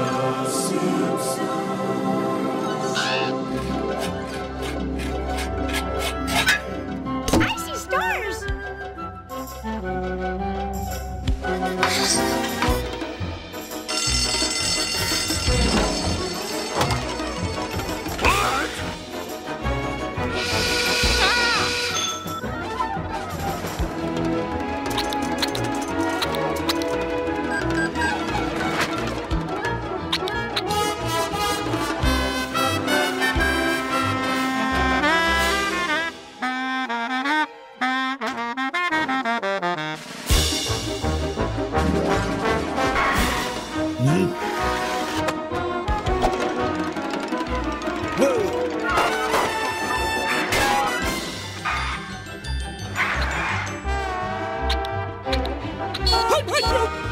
I see stars. 음. 헐! 헐! 헐!